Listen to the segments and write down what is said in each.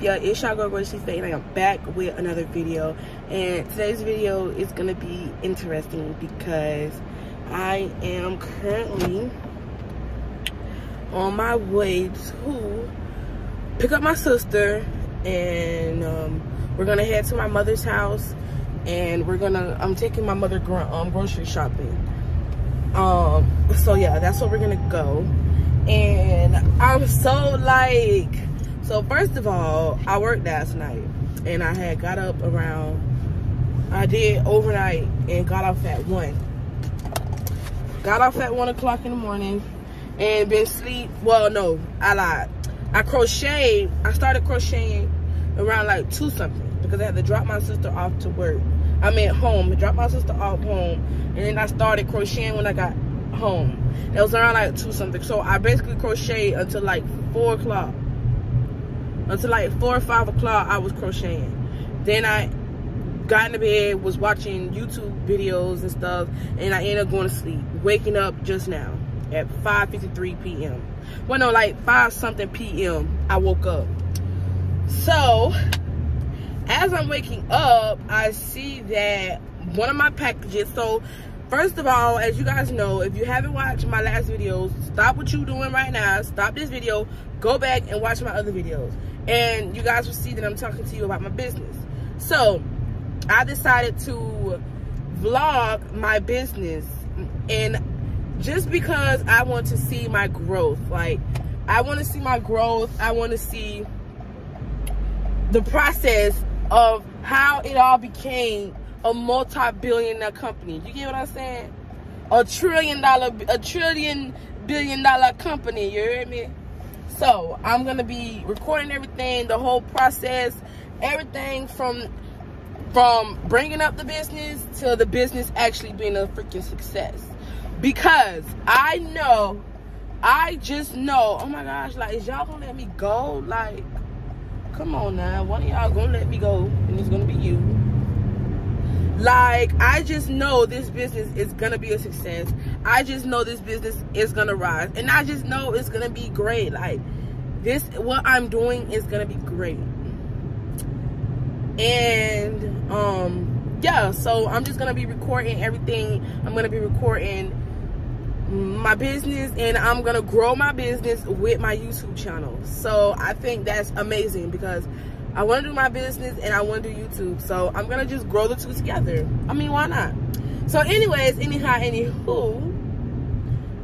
Up, It's y'all girl, Gorgeous Faye, and I am back with another video. And today's video is to be interesting because I am currently on my way to pick up my sister. And um, we're to head to my mother's house. And we're to, I'm taking my mother gro um, grocery shopping. Um, so yeah, that's where we're to go. And I'm so like so first of all, I worked last night and I had got up around, I did overnight and got off at one. Got off at one o'clock in the morning and been sleep, well no, I lied. I crocheted, I started crocheting around like two something because I had to drop my sister off to work. I mean home, drop my sister off home and then I started crocheting when I got home. It was around like two something. So I basically crocheted until like four o'clock until like four or five o'clock I was crocheting. Then I got into bed, was watching YouTube videos and stuff, and I ended up going to sleep. Waking up just now at 5.53 p.m. Well, no, like 5 something p.m. I woke up. So, as I'm waking up, I see that one of my packages, so first of all, as you guys know, if you haven't watched my last videos, stop what you're doing right now. Stop this video. Go back and watch my other videos and you guys will see that I'm talking to you about my business. So I decided to vlog my business and just because I want to see my growth, like I want to see my growth, I want to see the process of how it all became a multi-billionaire company. You get what I'm saying? A trillion dollar, a trillion billion dollar company. You hear me? So I'm gonna be recording everything, the whole process, everything from from bringing up the business to the business actually being a freaking success. Because I know, I just know, oh my gosh, like, is y'all gonna let me go? Like, come on now, one of y'all gonna let me go, and it's gonna be you. Like, I just know this business is gonna be a success. I just know this business is gonna rise. And I just know it's gonna be great. Like, this, what I'm doing is gonna be great. And, um, yeah, so I'm just gonna be recording everything. I'm gonna be recording my business and I'm gonna grow my business with my YouTube channel. So I think that's amazing because I want to do my business and I want to do YouTube. So I'm going to just grow the two together. I mean, why not? So anyways, anyhow, anywho,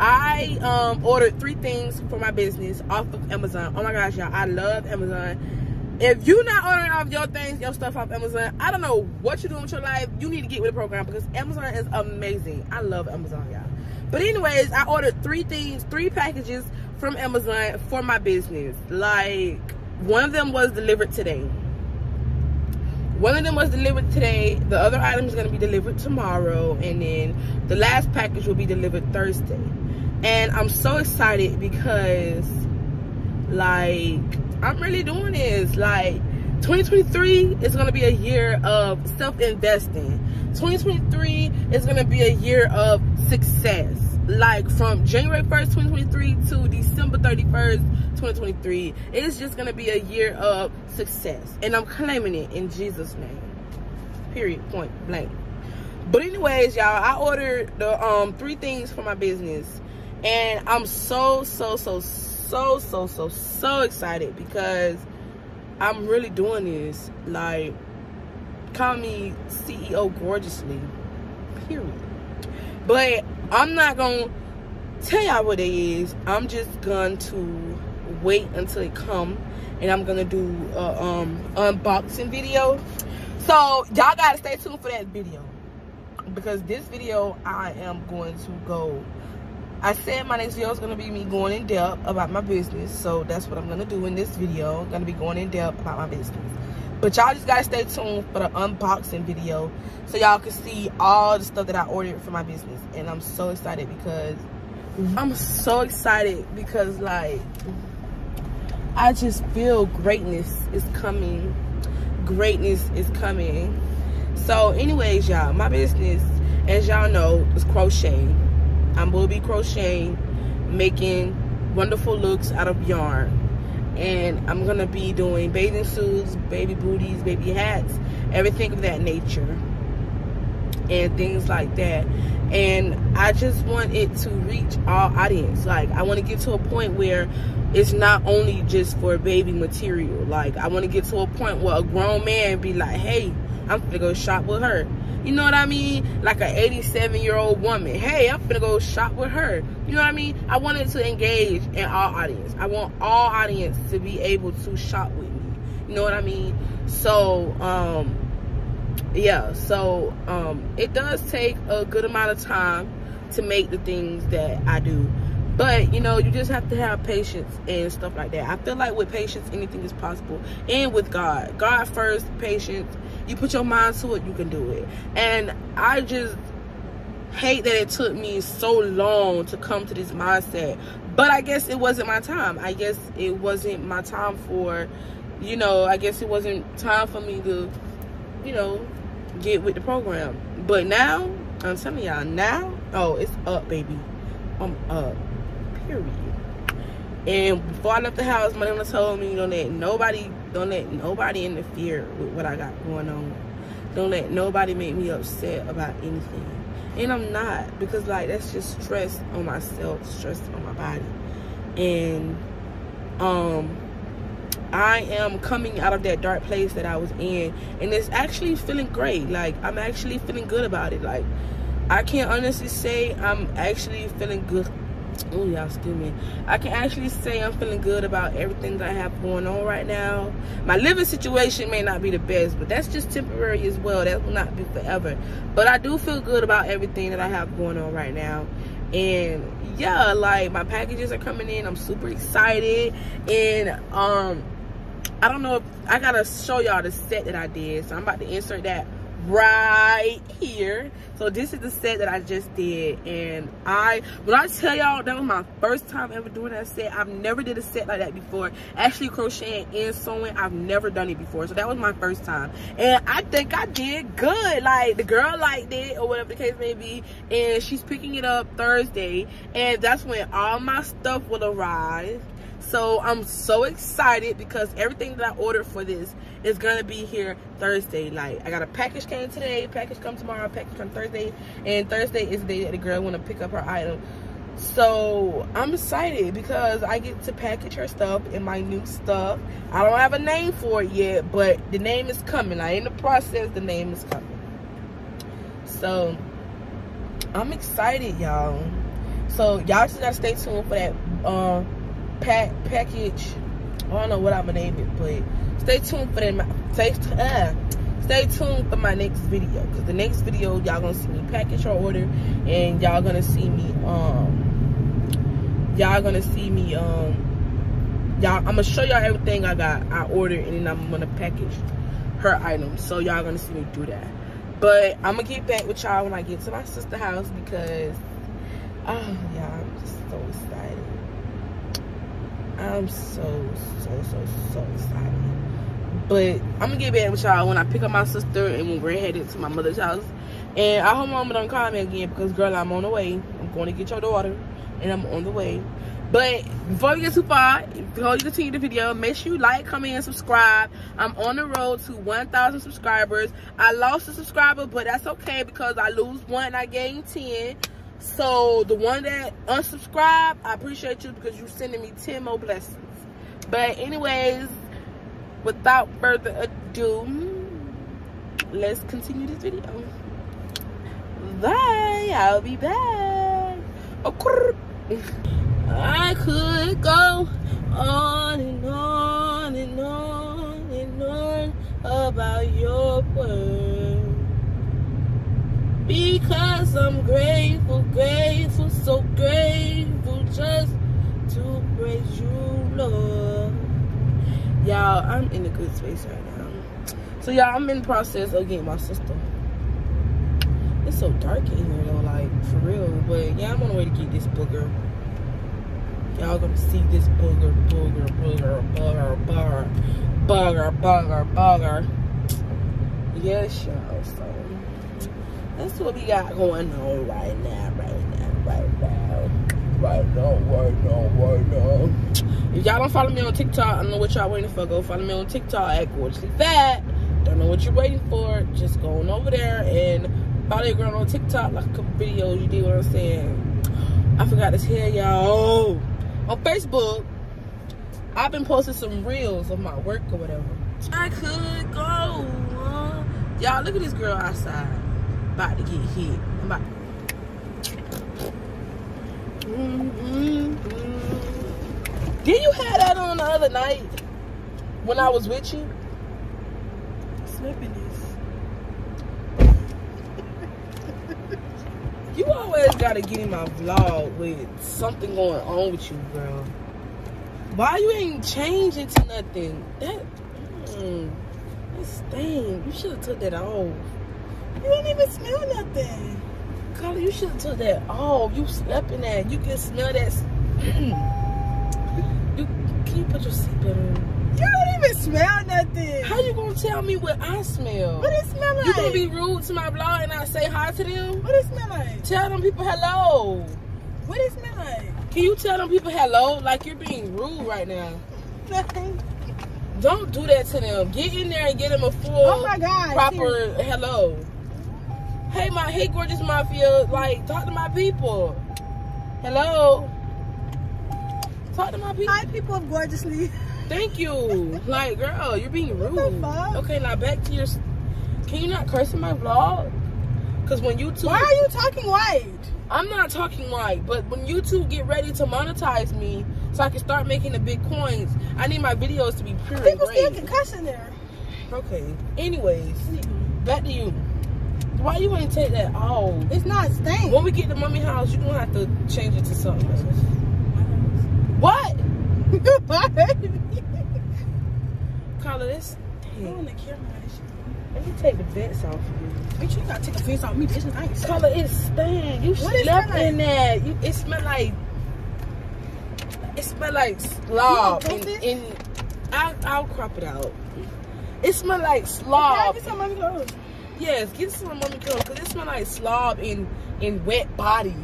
I um, ordered three things for my business off of Amazon. Oh my gosh, y'all, I love Amazon. If you're not ordering off your things, your stuff off Amazon, I don't know what you're doing with your life. You need to get with the program because Amazon is amazing. I love Amazon, y'all. But anyways, I ordered three things, three packages from Amazon for my business. Like, one of them was delivered today. One of them was delivered today. The other item is going to be delivered tomorrow. And then the last package will be delivered Thursday. And I'm so excited because, like, I'm really doing this. Like, 2023 is going to be a year of self-investing. 2023 is going to be a year of success like from January 1st, 2023 to December 31st, 2023. It's just gonna be a year of success. And I'm claiming it in Jesus' name. Period. Point blank. But anyways, y'all, I ordered the um three things for my business. And I'm so, so, so, so, so, so, so excited because I'm really doing this. Like, call me CEO gorgeously. Period. But I'm not going to tell y'all what it is. I'm just going to wait until it come and I'm going to do a um, unboxing video. So y'all got to stay tuned for that video. Because this video, I am going to go I said my next video is going to be me going in depth about my business. So that's what I'm going to do in this video. I'm going to be going in depth about my business. But y'all just gotta stay tuned for the unboxing video so y'all can see all the stuff that I ordered for my business. And I'm so excited because I'm so excited because like I just feel greatness is coming. Greatness is coming. So anyways, y'all, my business, as y'all know, is crocheting. I'm will be crocheting, making wonderful looks out of yarn and I'm gonna be doing bathing suits, baby booties, baby hats, everything of that nature, and things like that. And I just want it to reach all audience. Like I want to get to a point where it's not only just for baby material. Like I want to get to a point where a grown man be like, "Hey, I'm gonna go shop with her." You know what I mean? Like an 87 year old woman. Hey, I'm gonna go shop with her. You know what I mean? I wanted to engage in all audience. I want all audience to be able to shop with me. You know what I mean? So, um, yeah. So, um, it does take a good amount of time to make the things that I do. But you know, you just have to have patience and stuff like that. I feel like with patience, anything is possible. And with God, God first, patience, you put your mind to it, you can do it. And I just hate that it took me so long to come to this mindset. But I guess it wasn't my time. I guess it wasn't my time for, you know, I guess it wasn't time for me to, you know, get with the program. But now, I'm telling y'all, now, oh, it's up, baby. I'm up. Period. And before I left the house, my nana told me, you know, that nobody, don't let nobody interfere with what I got going on. Don't let nobody make me upset about anything. And I'm not, because like that's just stress on myself, stress on my body. And um I am coming out of that dark place that I was in and it's actually feeling great. Like I'm actually feeling good about it. Like I can't honestly say I'm actually feeling good oh y'all excuse me. I can actually say i'm feeling good about everything that i have going on right now. My living situation may not be the best but that's just temporary as well. That will not be forever. But i do feel good about everything that i have going on right now. And yeah like my packages are coming in. I'm super excited. And um i don't know if i gotta show y'all the set that i did. So i'm about to insert that right here so this is the set that i just did. And i when i tell y'all that was my first time ever doing that set. I've never did a set like that before. Actually crocheting and sewing i've never done it before. So that was my first time. And i think i did good. Like the girl liked it or whatever the case may be. And she's picking it up thursday. And that's when all my stuff will arrive so i'm so excited because everything that i ordered for this is gonna be here thursday. Like i got a package came today package come tomorrow package come thursday and thursday is the day that the girl want to pick up her item. So i'm excited because i get to package her stuff and my new stuff. I don't have a name for it yet but the name is coming. I in the process the name is coming. So i'm excited y'all. So y'all just gotta stay tuned for that um pack package. I don't know what I'm gonna name it, but stay tuned for that. Stay, uh, stay tuned for my next video because the next video y'all gonna see me package or order, and y'all gonna see me um y'all gonna see me um y'all I'm gonna show y'all everything I got I ordered and then I'm gonna package her items so y'all gonna see me do that but I'm gonna get back with y'all when I get to my sister house because oh yeah I'm just so excited I'm so, so, so, so excited. But I'm gonna get back with y'all when I pick up my sister and when we're headed to my mother's house. And I hope mama don't call me again because girl, I'm on the way. I'm going to get your daughter and I'm on the way. But before we get too far, before you continue the video, make sure you like, comment, and subscribe. I'm on the road to 1,000 subscribers. I lost a subscriber, but that's okay because I lose one and I gain 10. So the one that unsubscribed, I appreciate you because you're sending me 10 more blessings. But anyways, without further ado, let's continue this video. Bye. I'll be back. I could go on and on and on and on about your word because I'm grateful, grateful, so grateful just to praise you, Lord. Y'all, I'm in a good space right now. So, y'all, I'm in the process of getting my sister. It's so dark in here, though, like, for real. But, yeah, I'm on the way to get this booger. Y'all gonna see this booger, booger, booger, booger, booger, booger, booger, booger. Yes, y'all, so that's what we got going on right now, right now, right now, right now, right now, right now. If y'all don't follow me on TikTok, I don't know what y'all waiting for. Go follow me on TikTok at Gorgeously Fat. Don't know what you're waiting for. Just go on over there and follow your girl on TikTok, like a couple videos. You do what I'm saying? I forgot to tell y'all. On Facebook, I've been posting some reels of my work or whatever. I could go. Y'all, look at this girl outside. About to get hit. I'm about mm -hmm. Did you have that on the other night when I was with you? Slipping this. you always gotta get in my vlog with something going on with you, girl. Why you ain't changing to nothing? That, mm, that stain. You should have took that off. You don't even smell nothing. Carla, you should have took that Oh, You slept in that. You can smell that. you can you put your seatbelt on? You don't even smell nothing. How you gonna tell me what I smell? What it smell like? You gonna be rude to my vlog and I say hi to them? What it smell like? Tell them people hello. What it smell like? Can you tell them people hello? Like you're being rude right now. Don't do that to them. Get in there and get them a full, oh my God, proper hello. Hey, my hey, gorgeous mafia. Like, talk to my people. Hello. Talk to my people. Hi, people of gorgeously. Thank you. like, girl, you're being rude. Okay, now back to your. Can you not curse in my vlog? Because when YouTube. Why are you talking white? I'm not talking white, but when YouTube get ready to monetize me so I can start making the big coins, I need my videos to be pure People still can cuss in there. Okay. Anyways, mm-hmm. back to you. Why you ain't take that off? It's not stained. When we get to mommy house, you gonna have to change it to something else. What? Carla, this. On the camera. Let me take the vents off of you. Bitch, you gotta take the vents off me, bitch. I Carla, it stank. You slept like? in that. You, it smell like. It smell like slob. And, and I'll, I'll crop it out. It smell like slob. Okay, get some. Yes, get some mommy clothes because it smell like slob in in wet body.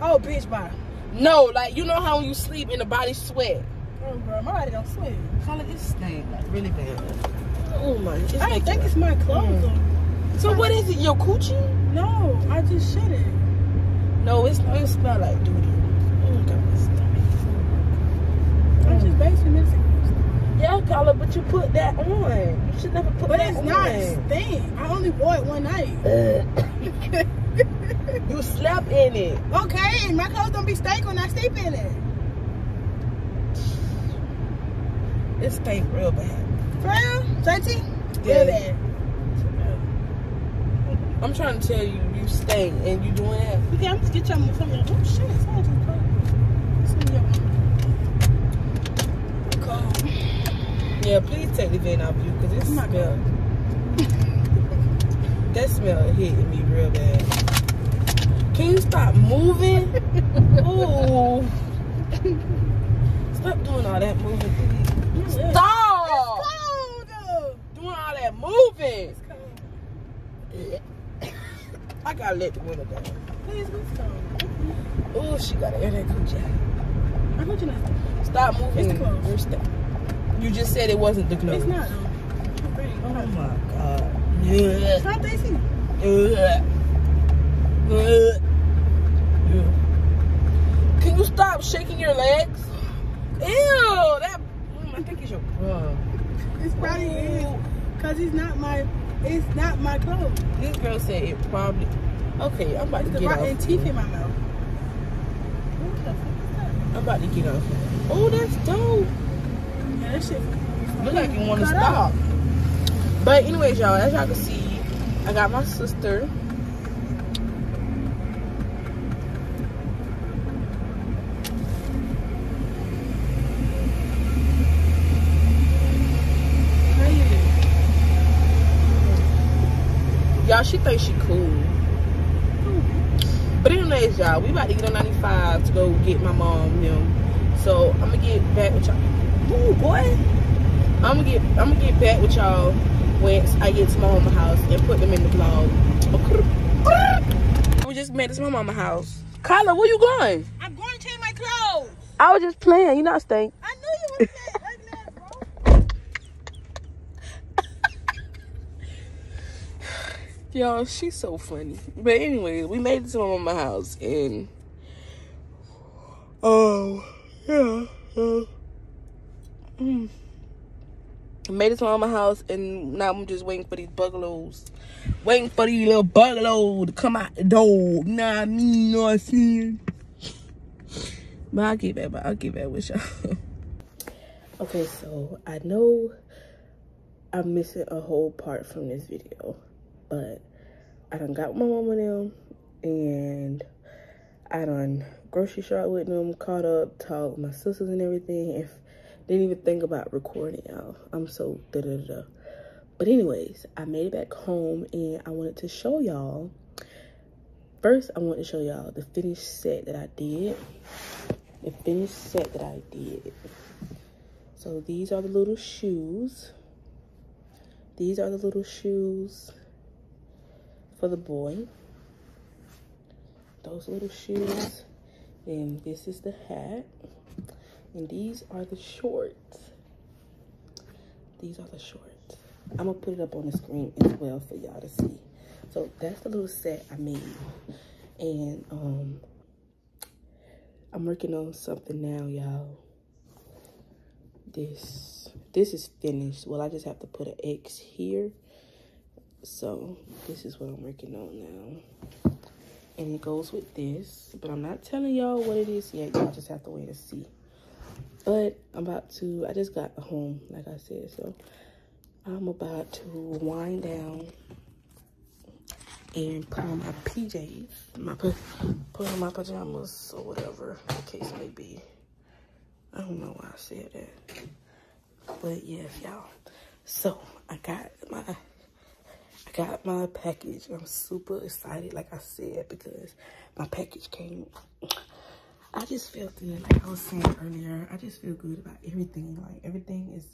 Oh, bitch, bye. No, like you know how when you sleep and the body sweat. Oh, bro, my body don't sweat. Carla, it stink like really bad. Oh my! It's I think it's my clothes. Mm. So what is it? Your coochie? No, I just shit it. No, it's it smell like duty. Oh God, I just basically missing. Yeah, Carla, but you put that on. You should never put but that on. But it's not stink. I only wore it one night. Uh. you slept in it. Okay, my clothes don't be stank when I sleep in it. It stank real bad. For real? 30? Yeah. I'm trying to tell you, you stay and you doing that. Okay, I'm just get y'all some Oh shit, just called. Yeah, please take the vent off you because it smell. that smell hitting me real bad. Can you stop moving? Ooh. Stop doing all that moving, please. Stop! Doing all that moving. I gotta let the window down. Please, let's go. Oh, she gotta air that coochie. I got you now. Stop moving. It's the clothes. You just said it wasn't the clothes. It's not. Oh my god. Yeah. Stop, Daisy. Yeah. Can you stop shaking your legs? Ew, that. Mm, I think it's your bum. It's probably oh. Cause it's not my, it's not my clothes. This girl said it probably. Okay, I'm about to get rotten off. teeth in my mouth. I'm about to get off. Oh, that's dope. Yeah, that shit. Look like you want to stop. But anyways, y'all, as y'all can see, I got my sister. Y'all, she thinks she cool. But anyways, y'all, we about to get on 95 to go get my mom, you know. So I'm gonna get back with y'all. Ooh, boy. I'm gonna get I'm gonna get back with y'all once I get to my mama house and put them in the vlog. We just made it to my mama house. Kyla, where you going? I'm going to change my clothes. I was just playing. You not stink. I knew you was that ugly ass bro. Y'all, she's so funny. But anyway, we made it to my mama's house and oh yeah. Uh, mm. Made it to my house and now I'm just waiting for these bungalows. Waiting for these little bungalows to come out the door. Nah, mean, you know what I'm saying? But I'll get back, I'll get back with y'all. okay, so I know I'm missing a whole part from this video, but I done got my mama now, and I done grocery shop with them, caught up, talked with my sisters and everything. If didn't even think about recording y'all. I'm so da da da. But anyways, I made it back home and I wanted to show y'all. First, I want to show y'all the finished set that I did. The finished set that I did. So these are the little shoes. These are the little shoes for the boy. Those little shoes. And this is the hat. And these are the shorts. These are the shorts. I'm gonna put it up on the screen as well for y'all to see. So that's the little set I made. And um I'm working on something now, y'all. This this is finished. Well, I just have to put an X here. So this is what I'm working on now. And it goes with this. But I'm not telling y'all what it is yet. Y'all just have to wait and see. But I'm about to, I just got home, like I said. So I'm about to wind down and put on my PJs, my put on my pajamas or whatever the case may be. I don't know why I said that, but yes, y'all. So I got my I got my package. I'm super excited, like I said, because my package came. I just feel good, like I was saying earlier. I just feel good about everything. Like everything is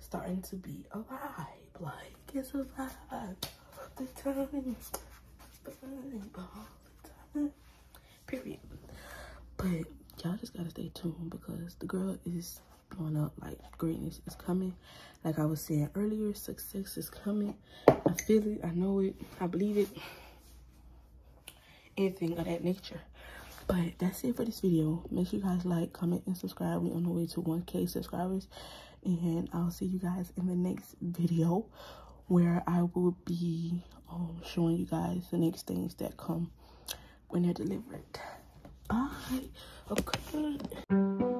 starting to be alive. Like it's alive the time. Period. But y'all just gotta stay tuned because the girl is blowing up. Like greatness is coming. Like I was saying earlier, success is coming. I feel it. I know it. I believe it. Anything of that nature. But that's it for this video. Make sure you guys like, comment, and subscribe. We're on the way to 1K subscribers. And I'll see you guys in the next video where I will be um, showing you guys the next things that come when they're delivered. Bye. Okay.